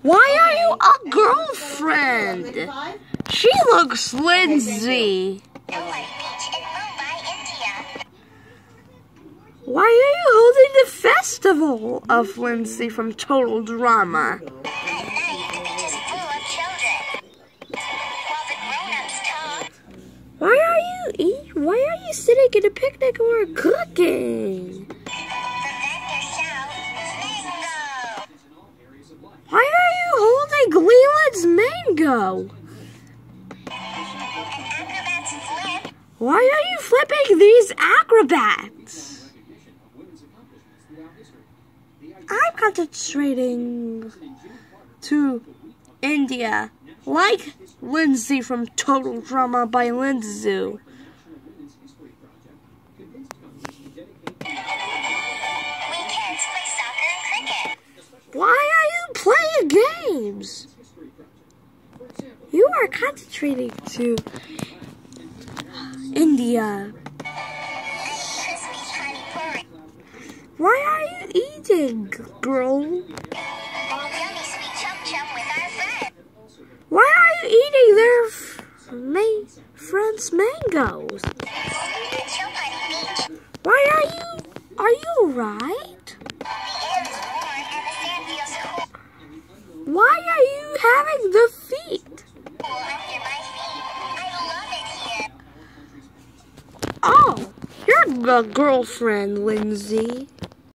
Why are you a girlfriend? She looks Lindsay. Why are you holding the festival of Lindsay from Total Drama? Why are you eat? Why are you sitting at a picnic or cooking? Why are you holding Leland's mango? Why are you flipping these acrobats? I'm concentrating to India, like Lindsay from Total Drama by Lindsay. Games? You are concentrating to India. Why are you eating, girl? Why are you eating their ma- friends' mangoes? Why are you? Are you right? The feet? Oh, you're the girlfriend, Lindsay.